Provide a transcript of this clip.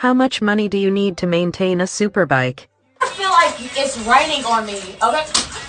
How much money do you need to maintain a superbike? I feel like it's raining on me. Okay.